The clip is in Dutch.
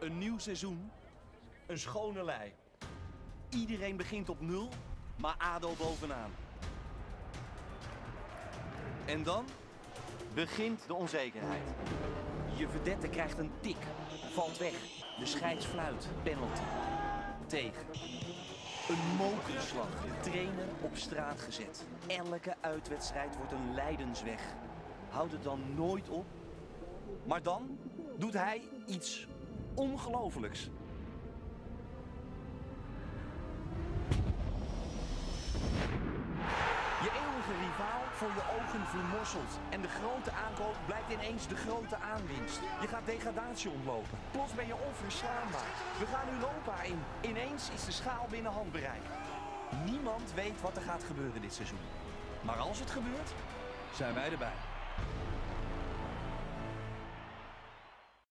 Een nieuw seizoen, een schone lei. Iedereen begint op nul, maar ADO bovenaan. En dan begint de onzekerheid. Je verdette krijgt een tik, valt weg. De scheidsfluit, penalty, tegen. Een mokerslag, de trainer op straat gezet. Elke uitwedstrijd wordt een lijdensweg. Houd het dan nooit op. Maar dan doet hij iets ongelooflijks. Je eeuwige rivaal voor je ogen vermorzeld. En de grote aankoop blijkt ineens de grote aanwinst. Je gaat degradatie ontlopen. Plots ben je onverslaanbaar. We gaan Europa in. Ineens is de schaal binnen handbereik. Niemand weet wat er gaat gebeuren dit seizoen. Maar als het gebeurt, zijn wij erbij.